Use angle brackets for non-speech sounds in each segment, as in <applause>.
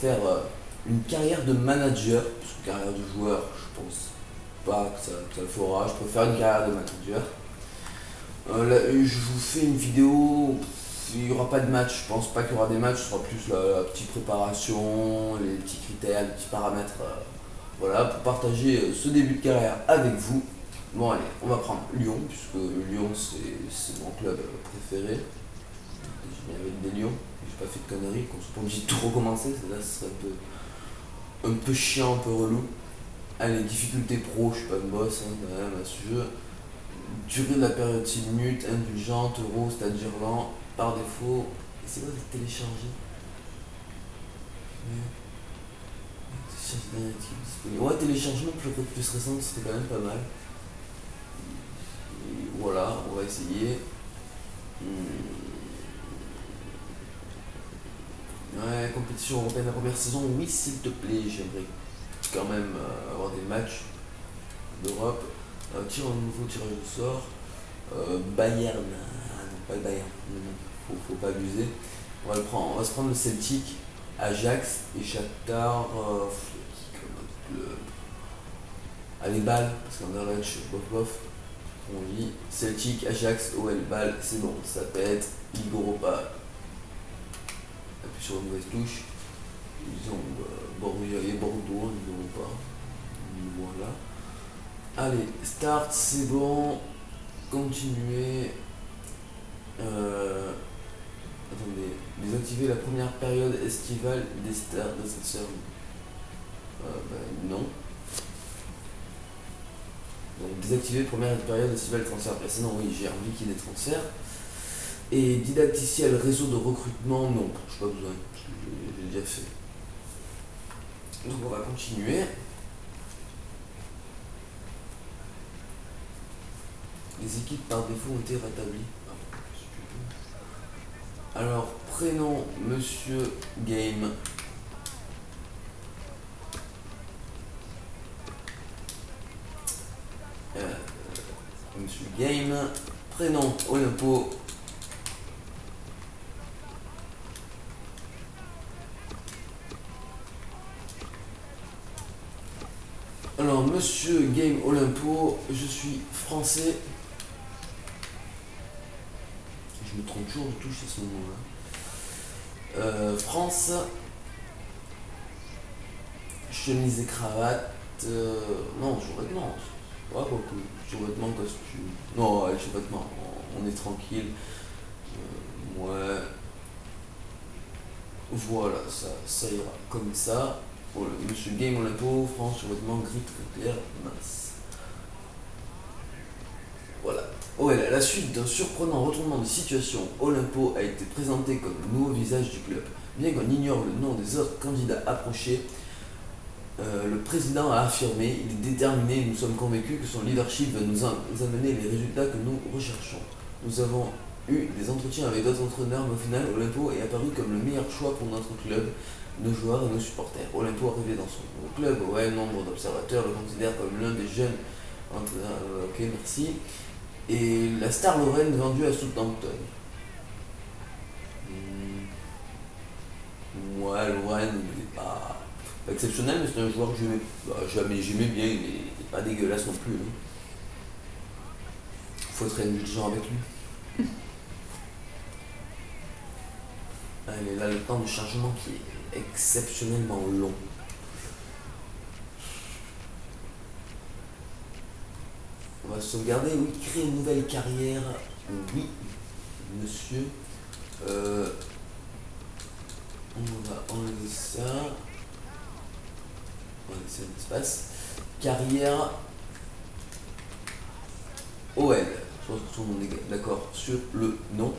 faire euh, une carrière de manager, parce que carrière de joueur, je pense pas que ça, le fera. Je préfère une carrière de manager. Euh, je vous fais une vidéo, il n'y aura pas de match, je pense pas qu'il y aura des matchs, ce sera plus la, petite préparation, les petits critères, les petits paramètres, voilà, pour partager ce début de carrière avec vous. Bon allez, on va prendre Lyon, puisque Lyon c'est mon club préféré. Bien avec des Lions, j'ai pas fait de conneries, qu'on se pas de tout recommencer, là ce serait un peu, un peu chiant, un peu relou. Allez, difficulté pro, je suis pas une boss, hein, quand même, à ce jeu. Durée de la période 6 minutes, indulgente, euro, c'est-à-dire lent, par défaut. Et c'est quoi télécharger Ouais, téléchargement plus, plus récent, c'était quand même pas mal voilà, on va essayer. Hmm. Ouais, compétition européenne la première saison, oui s'il te plaît, j'aimerais quand même euh, avoir des matchs d'Europe. Euh, un nouveau tirage au sort. Euh, Bayern, ah non pas le Bayern, faut, faut pas abuser. On va, le prendre, on va se prendre le Celtic, Ajax et Shakhtar. Allez, balle, parce qu'en Norwich, bof bof. On lit Celtic, Ajax, OL, Ball, c'est bon, ça pète, Ligue Europa. Sur une mauvaise touche. Ils ont euh, Bordeaux, Bordeaux, Ligue Europa. Voilà. Allez, start, c'est bon. Continuer. Euh, attendez, désactiver la première période estivale des stars de cette série. Euh, ben, non. Donc désactiver première période de de transfert précédent, oui, j'ai envie qu'il y ait des transferts. Et didacticiel réseau de recrutement, non, je n'ai pas besoin, j'ai déjà fait. Donc on va continuer. Les équipes par défaut ont été rétablies. Alors, prénom, monsieur Game. Monsieur Game. Prénom Olympo. Monsieur Game Olympo, je suis français. Je me trompe toujours de touche à ce moment-là. Euh, France. Chemise et cravate. Euh, non, non. Ouais, vêtements, costume. Non, ouais, vêtements, on est tranquille. Euh, ouais. Voilà, ça ira comme ça. Monsieur Game Olympo, France, vêtements gris très mince. Voilà. Ouais, la suite d'un surprenant retournement de situation, Olympo a été présenté comme le nouveau visage du club. Bien qu'on ignore le nom des autres candidats approchés, euh, le président a affirmé, il est déterminé, nous sommes convaincus que son leadership va nous, amener les résultats que nous recherchons. Nous avons eu des entretiens avec d'autres entraîneurs, mais au final, Olympo est apparu comme le meilleur choix pour notre club, nos joueurs et nos supporters. Olympo arrivé dans son nouveau club, ouais, nombre d'observateurs le considèrent comme l'un des jeunes entraîneurs. Euh, ok, merci. Et la star Lorraine vendue à Southampton. Hmm. Ouais, Lorraine, il n'est pas exceptionnel, mais c'est un joueur que j'aimais bah, bien, il n'est pas dégueulasse non plus. Il hein. faut être indulgent avec lui. <laughs> Allez, là, le temps de chargement qui est exceptionnellement long. On va sauvegarder, oui, créer une nouvelle carrière. Oui, monsieur. Euh, on va enlever ça c'est un espace. Carrière OL. Je pense que tout le monde est d'accord sur le nom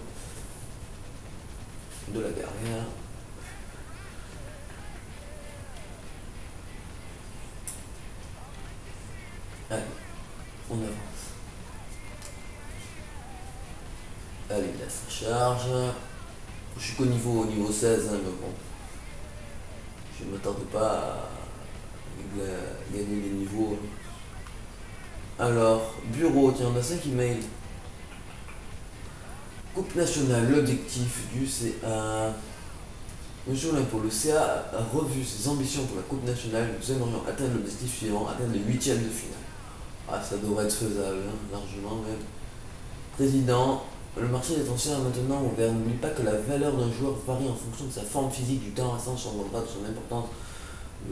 de la carrière. On avance. Allez, là ça charge. Je suis qu'au niveau, niveau 16, hein, mais bon. Je ne m'attendais pas à gagner les niveaux. Alors, bureau, tiens, on a 5 emails. Coupe nationale, l'objectif du CA. Monsieur pour le CA a revu ses ambitions pour la Coupe nationale. Nous aimerions atteindre l'objectif suivant, atteindre les huitièmes de finale. Ah, ça devrait être faisable, hein, largement même. Président, le marché des transferts est maintenant ouvert. N'oublie pas que la valeur d'un joueur varie en fonction de sa forme physique, du temps restant le contrat, de son importance.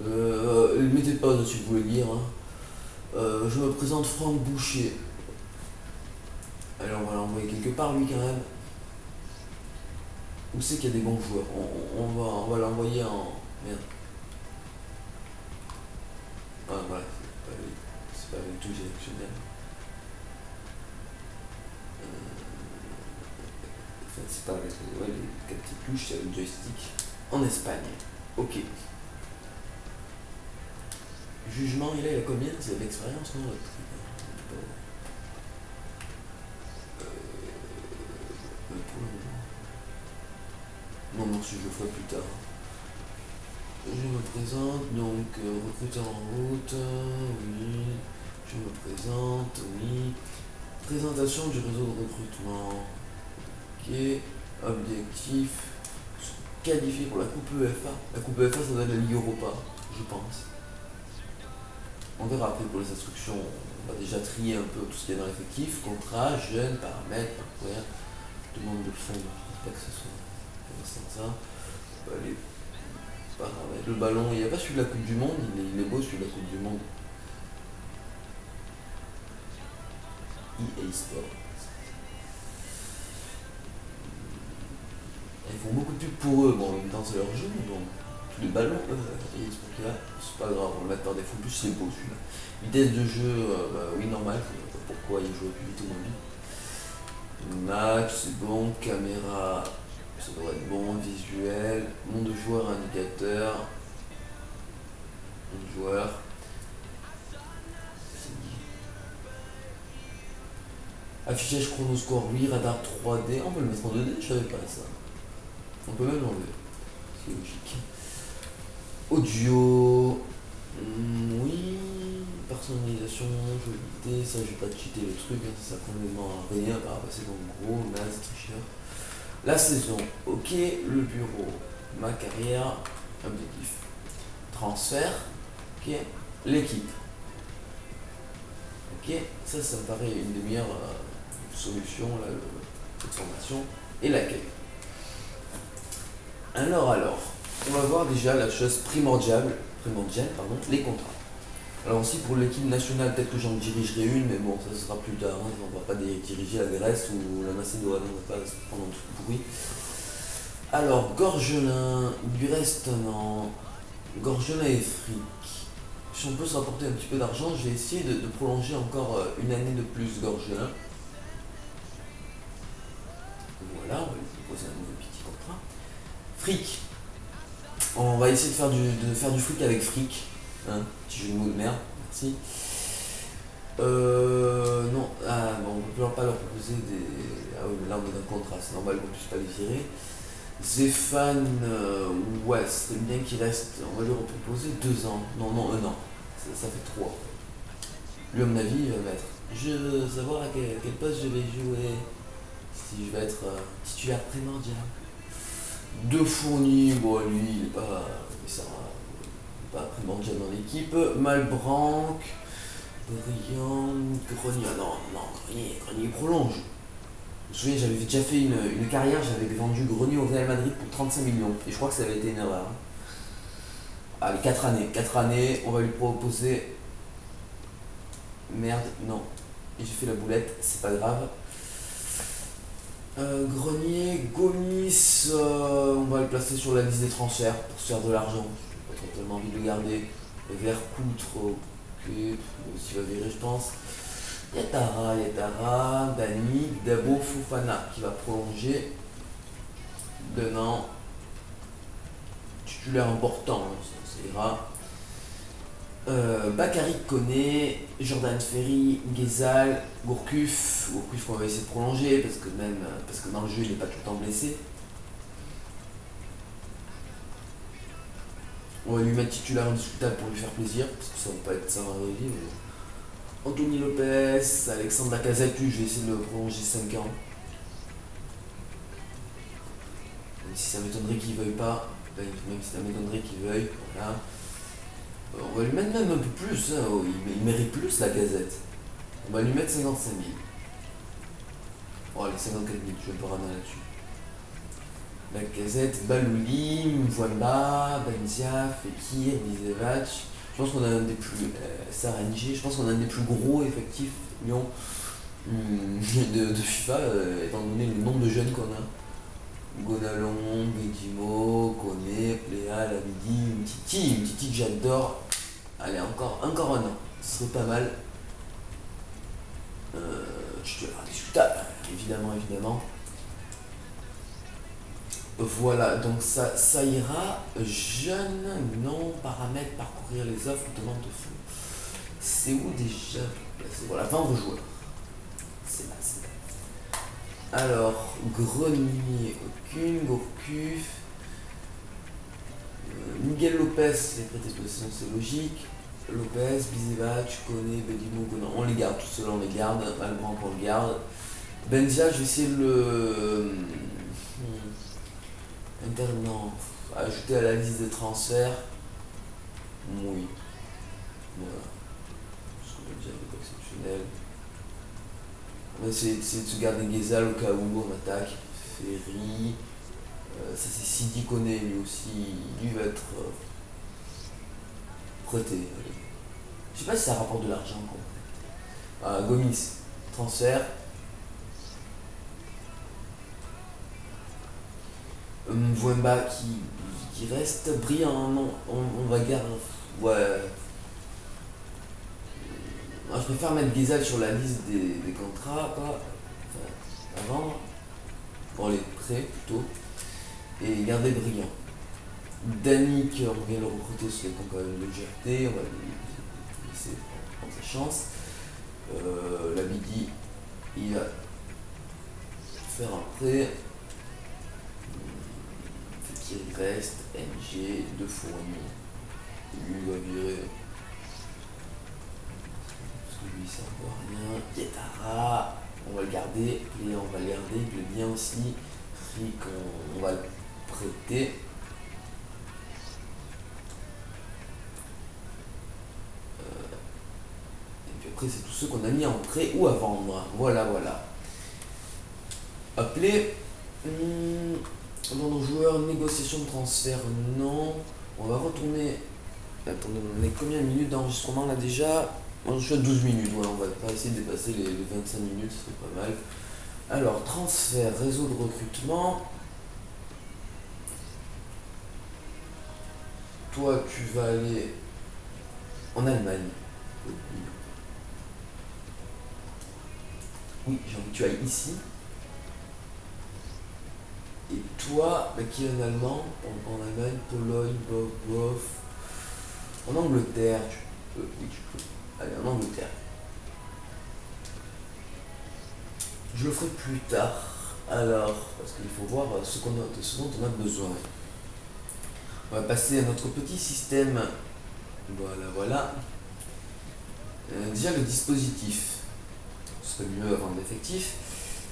Euh, mettez pas si vous voulez lire. Hein. Euh, je me présente Franck Boucher. Alors on va l'envoyer quelque part lui quand même. Où c'est qu'il y a des bons joueurs? On, va, on va l'envoyer en. Merde. Voilà, c'est pas, du tout sélectionnel. Euh, enfin, c'est pas avec les, ouais, les petites touches, c'est le joystick. En Espagne. Ok. Jugement, il il a combien? C'est l'expérience, non? Non, non, si je le ferai plus tard. Je me présente, donc euh, recruteur en route, oui. Je me présente, oui. Présentation du réseau de recrutement. Ok. Objectif. Qualifié pour la Coupe EFA. La Coupe EFA, ça doit être la Ligue Europa, je pense. On verra après pour les instructions. On va déjà trier un peu tout ce qu'il y a dans l'effectif. Contrat, jeune, paramètres, demande de fond. Pas que ce soit ça. Allez. Le ballon, il n'y a pas celui de la Coupe du Monde, il est, beau celui de la Coupe du Monde. EA Sport. Ils font beaucoup de pour eux, bon en même temps c'est leur jeu, mais bon. Tous les ballons, Sport là, c'est pas grave, on par défaut, plus c'est beau celui-là. Vitesse de jeu, euh, bah, oui normal, pourquoi il joue plus vite ou moins vite. Match, c'est bon, caméra ça doit être bon, visuel, nom de joueur indicateur, nom de joueur. Affichage chronoscore, oui, radar 3D, on peut le mettre en 2D, je savais pas ça. On peut même l'enlever, c'est logique. Audio, hmm, oui, personnalisation, jolité, ça je vais pas cheater le truc, hein, ça complètement rien, à passer dans le gros, naze, tricheur. La saison, ok. Le bureau, ma carrière, objectif. Transfert, ok. L'équipe. Ok, ça, ça me paraît une des meilleures euh, solutions, là, cette formation. Et l'accueil. Alors, alors, on va voir déjà la chose primordiale, primordiale pardon, les contrats. Alors aussi pour l'équipe nationale, peut-être que j'en dirigerai une, mais bon, ça sera plus tard. Hein. On ne va pas diriger la Grèce ou la Macédoine, on ne va pas se prendre tout le bruit. Alors, Gorgelin, il reste un an. Gorgelin et Frick. Si on peut se rapporter un petit peu d'argent, je vais essayer de, prolonger encore euh, une année de plus Gorgelin. Voilà, on va lui proposer un nouveau petit contrat. Frick. On va essayer de faire du, faire du fric avec Frick. Hein, petit jeu de mots de merde, merci. Euh, non, ah, bon, on ne peut pas leur proposer des. Ah oui, mais là on est dans contrat, c'est normal qu'on puisse pas les tirer. Zéphane euh, ouais, c'est bien qu'il reste. On va lui proposer deux ans. Non, non, un an. Ça, fait trois. Lui, à mon avis, il va mettre. Je veux savoir à quel, poste je vais jouer. Si je vais être euh, titulaire primordial. Deux fournis, bon, lui, il est pas. Pas primordial dans l'équipe. Malbranc, Brillant, Grenier. Ah non, non, Grenier, Grenier prolonge. Je souviens, j'avais déjà fait une, carrière, j'avais vendu Grenier au Real Madrid pour 35 millions. Et je crois que ça avait été une erreur. Allez, 4 années. 4 années, on va lui proposer. Merde, non. J'ai fait la boulette, c'est pas grave. Euh, Grenier, Gomis, euh, on va le placer sur la liste des transferts pour se faire de l'argent pas tellement envie de le garder. Trop ok, s'il va virer, je pense. Yatara, Yatara, Dani, Dabo, Fufana qui va prolonger d'un an. Titulaire important, hein, ça, ira. Euh, Bakary Koné, Jordan Ferry, Gezal, Gourcuff. Gourcuff qu'on va essayer de prolonger parce que même parce que dans le jeu il n'est pas tout le temps blessé. On va lui mettre titulaire indiscutable pour lui faire plaisir, parce que ça va pas être ça dans vie. Anthony Lopez, Alexandre Lacazette, je vais essayer de le prolonger 5 ans. si ça m'étonnerait qu'il veuille pas, même si ça m'étonnerait qu'il veuille, voilà. On va lui mettre même un peu plus, hein, oh, il, mérite plus la gazette. On va lui mettre 55 000. Oh, allez, 54 000, je vais pas ramener là-dessus. La gazette, Balouli, Mwamba, Benzia, Fekir, Bizevac. Je pense qu'on a un des plus. Euh, je pense qu'on a un des plus gros effectifs Lyon hmm, <laughs> de, FIFA, euh, étant donné le nombre de jeunes qu'on a. Gonalon, Bedimo, Kone, Pléa, Lamidi, Titi, Titi que j'adore. Allez, encore, encore un an, ce serait pas mal. Euh, je te discutable, évidemment, évidemment. Voilà, donc ça, ça ira. Jeune, non, paramètres, parcourir les offres, demande de fond. C'est où déjà? Voilà, vendre joueur. C'est là, c'est là. Alors, Grenier, aucune, Gourcuff. Euh, Miguel Lopez, les prêté possession, c'est logique. Lopez, Bizevac, Koné, Bedimo, On les garde, tout cela on les garde. Malbranc, on le garde. Benzia, je vais essayer de le. Hmm, Internant, ajouter à la liste des transferts. Oui. Voilà. Ce qu'on va dire est exceptionnel. On va essayer, de se garder Gezal au cas où on attaque. Ferry. Euh, ça c'est Sidi Koné lui aussi. Lui va être euh, Je sais pas si ça rapporte de l'argent. Ah, Gomis. Transfert. Mwemba qui, qui reste brillant, non, on, va garder. Ouais. Je préfère mettre Gizal sur la liste des, contrats, quoi. Enfin, avant. Pour les prêts plutôt. Et garder brillant. Dani, on vient le recruter sur les comptes quand même de GRT, on va lui laisser prendre sa chance. Euh, la Bidi, il va faire un prêt qui reste MG de fourni. Lui va virer. Parce que lui ça ne rien. Yetara, on va le garder. Et on va le garder. Le bien aussi. On, va le prêter. Euh, c'est tous ceux qu'on a mis en prêt ou à vendre. Voilà, voilà. Appelez. Hmm, dans nos joueurs, négociation de transfert, non. On va retourner. Attendez, on est combien de minutes d'enregistrement là déjà? On suis à 12 minutes, voilà, on va pas essayer de dépasser les, 25 minutes, c'est pas mal. Alors, transfert, réseau de recrutement. Toi, tu vas aller en Allemagne. Oui, j'ai envie que tu ailles ici. Et toi, bah, qui est un Allemand, en, Allemagne, Pologne, bof. En Angleterre, tu peux, oui, tu peux. Allez, en Angleterre. Je le ferai plus tard. Alors, parce qu'il faut voir a, ce dont on a besoin. On va passer à notre petit système. Voilà, voilà. Euh, déjà le dispositif. Serait mieux avant l'effectif.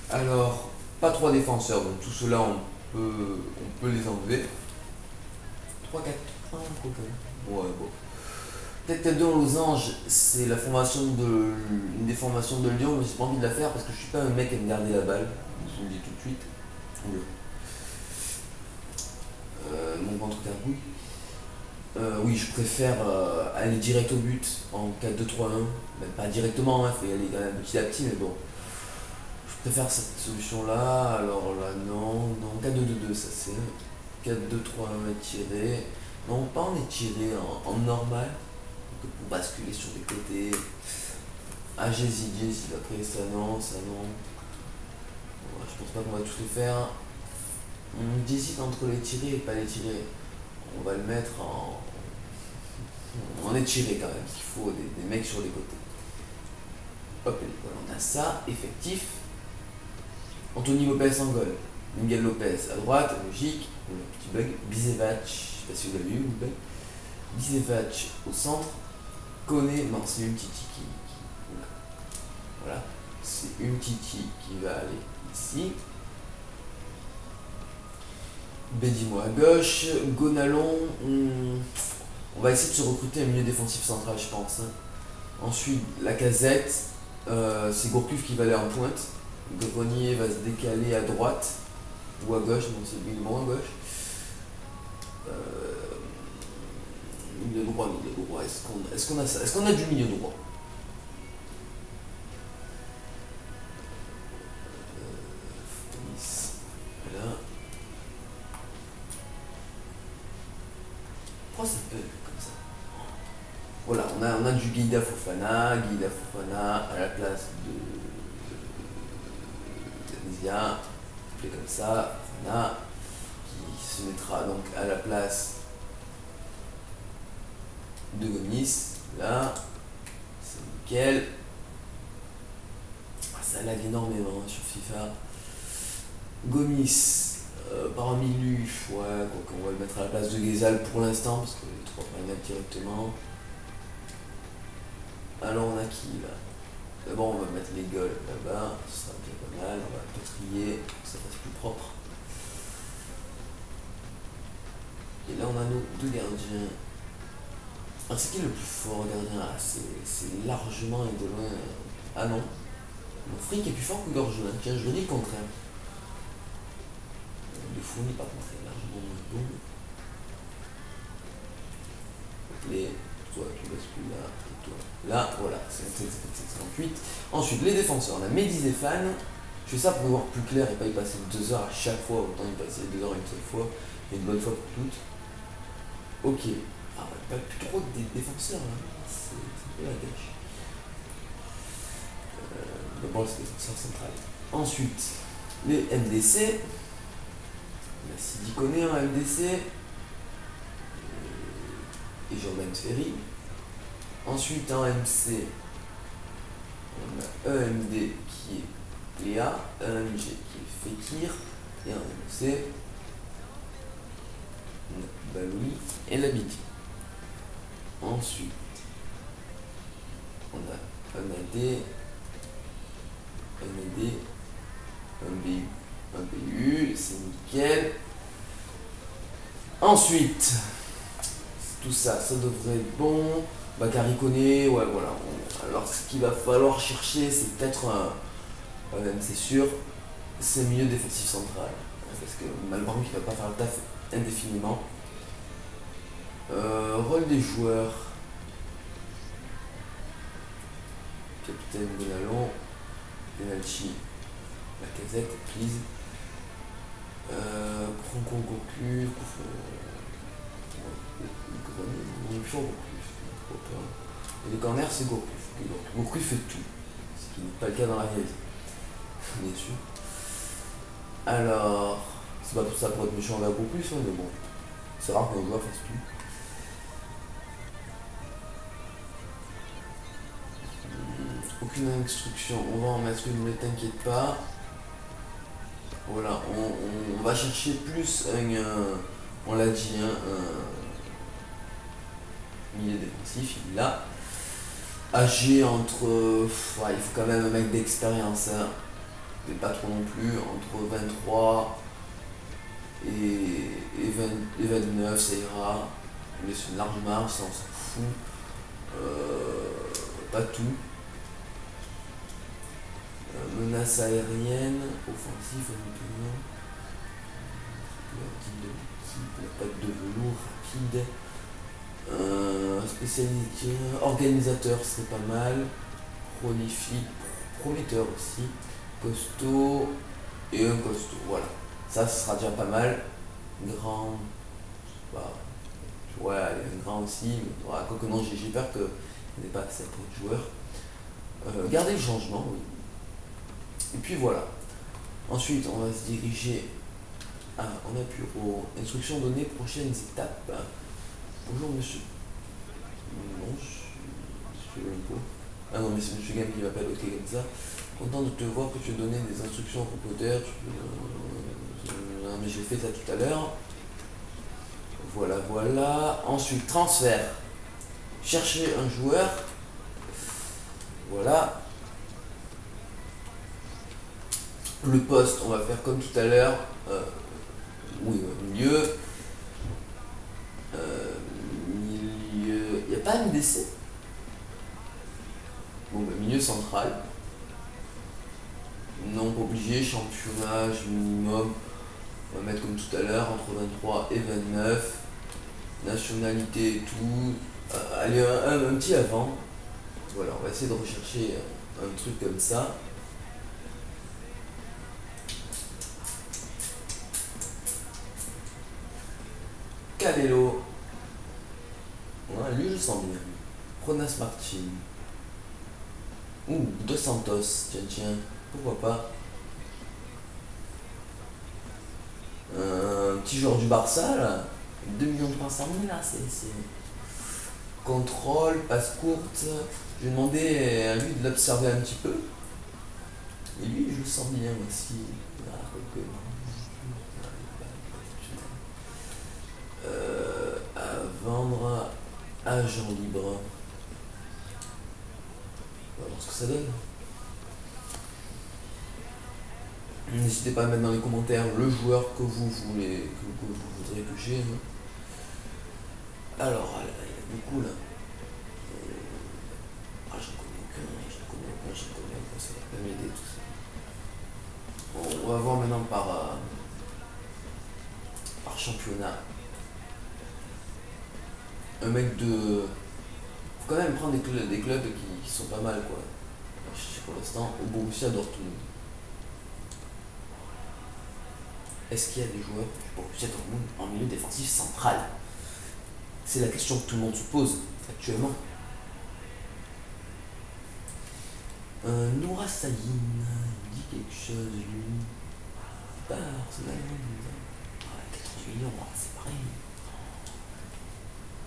Alors, pas trois défenseurs, donc tout cela on peut, on peut les enlever. 3, 4, 1, Ouais, bon. Peut-être 2 en losange, c'est la formation de. une des formations de Lyon, mais j'ai pas envie de la faire parce que je suis pas un mec à me garder la balle. Je vous le dis tout de suite. Euh, mon ventre carbouille. Euh, oui, je préfère euh, aller direct au but en 4-2-3-1. Même pas directement, il hein, faut y aller quand même petit à petit, mais bon préfère cette solution-là. Alors là, non, non, 4-2-2-2, ça c'est 4-2-3-1 étiré. Non, pas en étiré, en, en normal. pour basculer sur les côtés. Ah, j'hésite, j'hésite. Après, ça non, ça non. je pense pas qu'on va tous les faire. On hésite entre les tirer et pas les tirer. On va le mettre en. On étiré quand même, qu'il faut des, mecs sur les côtés. Hop, voilà, on a ça, effectif. Anthony Lopez en goal. Miguel Lopez à droite, logique, petit bug. Bizevac, je sais pas si vous l'avez vu, bug. Bizevac au centre. Kone, non, c'est une Titi qui. voilà. C'est une Titi qui va aller ici. Bédimo à gauche. Gonalon, on... va essayer de se recruter un milieu défensif central, je pense. hein. Ensuite, la casette, euh, c'est Gourcuff qui va aller en pointe. Grenier va se décaler à droite ou à gauche, non c'est lui à gauche. Euh, milieu droit, milieu droit, est-ce qu'on est a qu'on a du milieu droit? Guida Fofana, Guida Fofana à la place de Zia, fait comme ça, Fofana, qui se mettra donc à la place de Gomis, là, c'est nickel. Ah, ça lag énormément hein, sur FIFA. Gomis, euh, parmi lui, ouais, quoi qu'on va le mettre à la place de Gezal pour l'instant, parce que les trois pas directement. Alors on a qui là D'abord on va mettre les gueules là-bas, ce sera déjà pas mal, on va que ça fasse plus propre. Et là on a nos deux gardiens. Alors c'est qui le plus fort gardien Ah, c'est largement et de loin. euh, Ah non. Mon fric est plus fort que Gorgelin. Tiens, je dis le contraire. Euh, Le fourni par contre est largement moins bon. Les, toi tu bascules là, là, voilà, c'est 58. Ensuite, les défenseurs, on a. Je fais ça pour voir plus clair et pas y passer deux heures à chaque fois, autant y passer deux heures une seule fois, et une bonne fois pour toutes. Ok. Ah ouais, pas plus trop des défenseurs là, c'est c'est un peu la gâche. Euh, D'abord, c'est défenseur central. Ensuite, les MDC. On a Sidi Koné en MDC. Et Jordan Ferry. Ensuite, en MC, on a EMD qui est Léa, EMG qui est Fekir, et en MC, on a Baloui et Labidi. Ensuite, on a un AD, un AD, un BU, un BU, c'est nickel. Ensuite, tout ça, ça devrait être bon. Bakary ouais voilà. Alors ce qu'il va falloir chercher, c'est peut-être un, un- c'est sûr, c'est milieu défensif central. Parce que Malbranc il va pas faire le taf indéfiniment. Euh, rôle des joueurs. Capitaine Gonalon, Penalty, la casette, please. Euh, Goku, Goku, Et les corners, c'est Goku. Goku fait tout. Ce qui n'est pas le cas dans la réalité. Bien sûr. Alors, c'est pas tout ça pour être méchant envers Goku, ça, mais bon. C'est rare qu'un joueur fasse tout. Aucune instruction. On va en mettre une, ne t'inquiète pas. Voilà, on, va chercher plus un, on l'a dit, hein, milieu défensif, il là. Âgé entre, euh, ouais, il faut quand même un mec d'expérience, hein, mais pas trop non plus, entre 23 et, et, 20 et 29, ça ira. On laisse une large marge, ça on s'en fout. Euh, pas tout. Euh, menace aérienne, offensive, rapidement. Pas de velours, rapide. Euh, spécialité, organisateur, c'est pas mal. Prolifique, prometteur aussi. Costaud et un costaud, voilà. Ça, ce sera déjà pas mal. Grand, je pas. Ouais, un grand aussi. mais, ouais, quoique non, j'ai peur n'y ait pas assez pour de joueurs. Euh, garder le changement. Et puis voilà. Ensuite, on va se diriger à, on appuie aux instructions données, prochaines étapes. Bonjour monsieur. Non, je suis. Ah non, mais c'est monsieur Game qui m'appelle, ok, comme ça. Content de te voir que tu as donné des instructions au propriétaire. Euh, non, mais j'ai fait ça tout à l'heure. Voilà, voilà. Ensuite, transfert. Chercher un joueur. Voilà. Le poste, on va faire comme tout à l'heure. euh, oui, milieu. Euh, pas MDC Bon, bah, milieu central. Non, obligé, championnat minimum. On va mettre comme tout à l'heure, entre 23 et 29. Nationalité et tout. Euh, allez, un, petit avant. Voilà, on va essayer de rechercher un truc comme ça. Canelo. Lui, je sens bien. Jonas Martin. Ouh, Dos Santos. Tiens, tiens. Pourquoi pas. Un petit joueur du Barça, là. 2 300 000, là, c'est... Contrôle, passe courte. Je vais demander à lui de l'observer un petit peu. Et lui, je le sens bien aussi. Ah, à vendre agent libre. On va voir ce que ça donne. N'hésitez pas à mettre dans les commentaires le joueur que vous voulez, que, vous voudrez que j'ai. Hein. Alors, il y a beaucoup là. Ah, j'en connais aucun, j'en connais aucun, j'en connais aucun, ça va pas m'aider tout ça. Bon, on va voir maintenant par, euh, par championnat. Un mec de. Faut quand même prendre des clubs, des clubs qui, sont pas mal quoi. Pour l'instant, au Borussia Dortmund. Est-ce qu'il y a des joueurs pour Borussia Dortmund en milieu défensif central? C'est la question que tout le monde se pose actuellement. Euh, Noura Sayin, il dit quelque chose, lui. Pas Arsenal, ah, 14 millions, c'est pareil.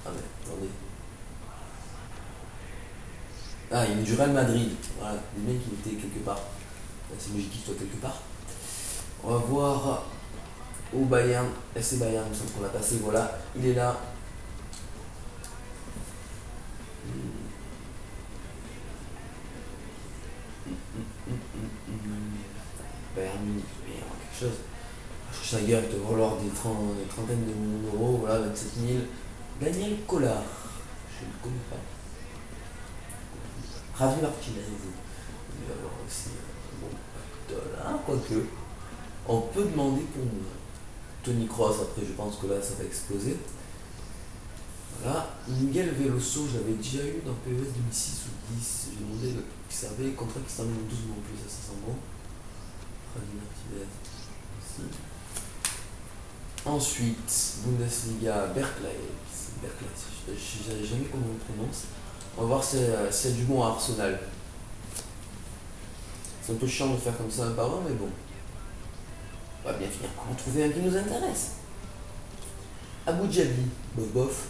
Ah ouais, attendez. Ah, il est du Real Madrid. Voilà, les mecs, il était quelque part. C'est logique qu'il soit quelque part. On va voir au Bayern, FC Bayern, il me qu'on l'a passé, voilà, il est là. Bayern Munich, quelque chose. Schneider, il te valoir des, trentaines de millions d'euros, voilà, 27 000. Daniel Collard, je ne connais pas. Ravi Martinez, il va avoir aussi bon là, quoique. On peut demander pour Tony Cross, après je pense que là ça va exploser. Voilà. Miguel Veloso, j'avais déjà eu dans PES 2006 ou 10. J'ai demandé le qui servait, contrat qui se termine en 12 mois en plus, ça, ça sent bon. Ensuite, Bundesliga, Berkeley. Berkeley, je ne jamais comment on prononce. On va voir si c'est du bon à Arsenal. C'est un peu chiant de faire comme ça un par un, mais bon on va bien finir par trouver un qui nous intéresse. Abu Dhabi, bof bof.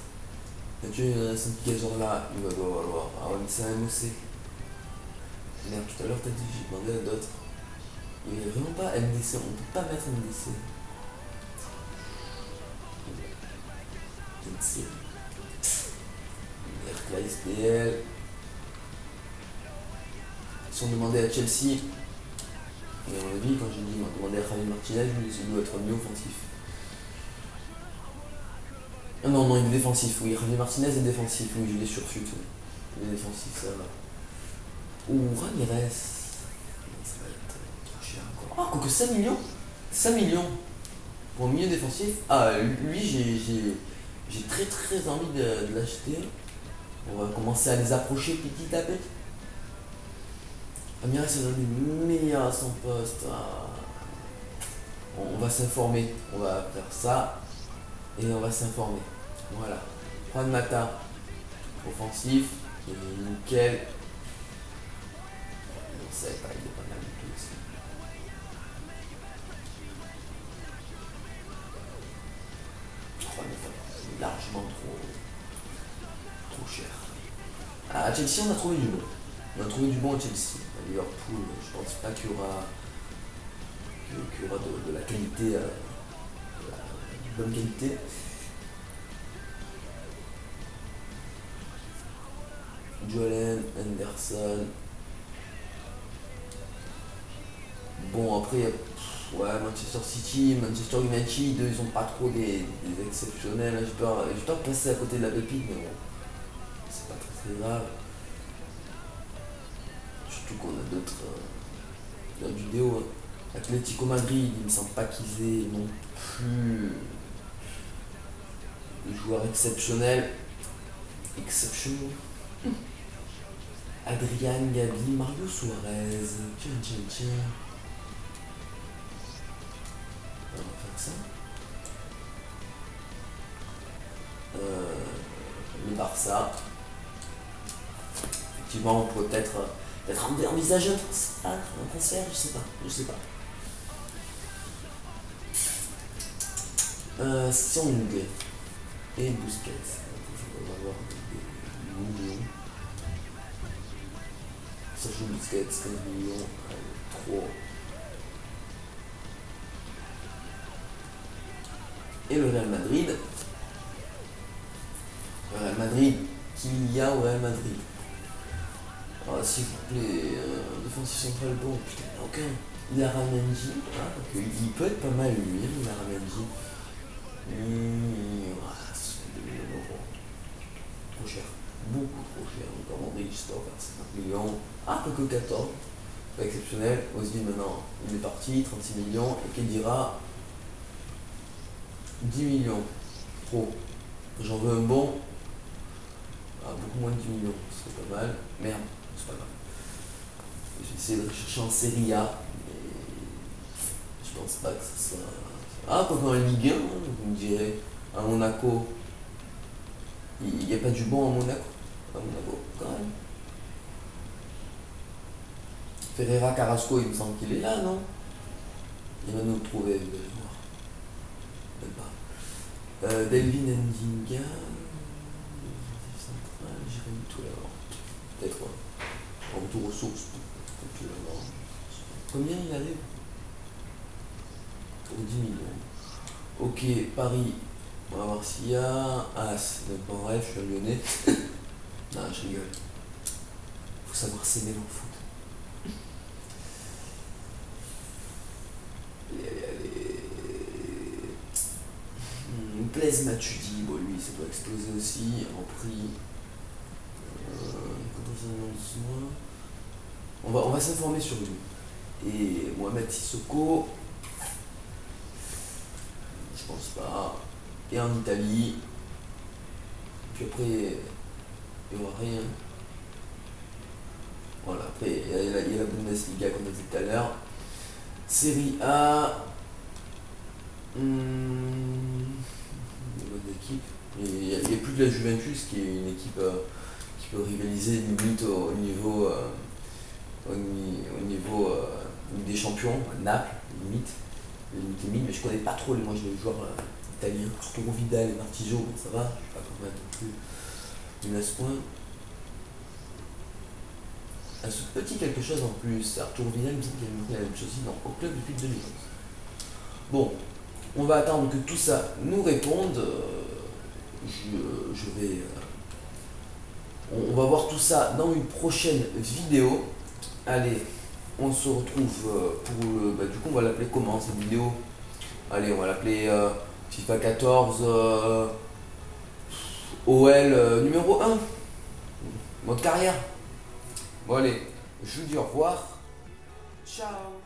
Tu as ce petit gazon là, il va valoir. Ah ouais, c'est un MOC. Merde, tout à l'heure t'as dit, j'ai demandé à d'autres. Il a vraiment pas MDC, on peut pas mettre MDC. SPL. Si on demandait à Chelsea, et à mon avis, quand j'ai dit, demandé à Javier Martinez, je dit, il doit être mieux offensif. Ah non, non, il est défensif, oui. Javier Martinez est défensif, oui, je l'ai surfut. Il est défensif, ça va. Ou Ramirez. Ça va être trop cher encore. Ah, quoi que 5 millions 5 millions pour milieu défensif. Ah, lui, j'ai très très envie de, l'acheter. On va commencer à les approcher petit à petit. Ramirez est donné meilleur à son poste. Ah. On va s'informer. On va faire ça. Et on va s'informer. Voilà. Juan Mata. Offensif. Nickel. Chelsea, on a trouvé du bon. On a trouvé du bon à Chelsea. Liverpool, je pense pas qu'il y aura, qu'il y aura de, la qualité, euh, de la bonne qualité. Joel Anderson. Bon, après, ouais, Manchester City, Manchester United, ils ont pas trop des, exceptionnels. J'ai peur, peur de passer à côté de la pépite, mais bon, c'est pas très très grave. Qu'on a d'autres euh, vidéos. hein. Atlético Madrid, il me semble pas qu'ils aient non plus des joueurs exceptionnels. Exceptionnels. Adrian, Gabi, Mario Suarez. Tiens, tiens, tiens. On va faire ça. Euh, le Barça. Effectivement, peut-être peut-être envisager un un transfert, je sais pas, je sais pas. Euh, Song et Busquets. On va avoir des millions. Sergio Busquets, 15 millions, allez, 3. Et le Real Madrid. Le Real Madrid, qu'il y a au Real Madrid. Alors, s'il vous plaît, euh, défensif central, bon, putain, aucun. Il a Ramendi, ah, donc, il peut être pas mal lui, hein, il a Ramendi. Hum, ah, c'est 2 millions d'euros. Trop cher. Beaucoup trop cher. Donc, stop à 50 millions. Ah, que 14. Pas exceptionnel. Ozil, maintenant, il est parti, 36 millions. Et Kedira, 10 millions. Trop. J'en veux un bon. Ah, beaucoup moins de 10 millions. Ce serait pas mal. Merde, c'est vais essayer de rechercher en Serie A. Mais je pense pas que ce soit. Ah, quoi qu'en Ligue 1, hein, vous me direz. À Monaco. Il n'y a pas du bon à Monaco? À Monaco, quand même. Ferreira Carrasco, il me semble qu'il est là, non? Il va nous trouver, voir. Euh, Delvin Ndinga. Central, Jérémy Toulard. Peut-être, ouais. En retour aux sources, va voir. Combien il arrive Pour 10 millions. Ok, Paris. On va voir s'il y a. Ah, c'est même pas vrai, je suis un lyonnais. <laughs> non, je rigole. Faut savoir s'aimer dans le foot. Hmm, Blaise Matuidi, bon lui, ça doit exploser aussi en prix. On va, on va s'informer sur lui. Et Mohamed Sissoko, je pense pas. Et en Italie. Puis après, il n'y aura rien. Voilà, après, il y a, la Bundesliga comme on a dit tout à l'heure. Série A. Hmm, une bonne équipe. Il n'y a plus de la Juventus qui est une équipe euh, qui peut rivaliser limite au, au niveau, euh, au, ni- au niveau euh, des champions, Naples, limite. Limite, limite, mais je connais pas trop les, moi, les joueurs euh, italiens, surtout Vidal et Martigeau, bon, ça va, je suis pas quand même non plus une à ce point. À ce petit quelque chose en plus, Arthur Vidal me dit qu'il a la même chose au club depuis 2011. Bon, on va attendre que tout ça nous réponde. Je, je vais. Euh, on, va voir tout ça dans une prochaine vidéo. Allez, on se retrouve euh, pour le. Bah, du coup, on va l'appeler comment cette vidéo? Allez, on va l'appeler euh, FIFA 14 euh, OL euh, numéro 1. Mode carrière. Bon, allez, je vous dis au revoir. Ciao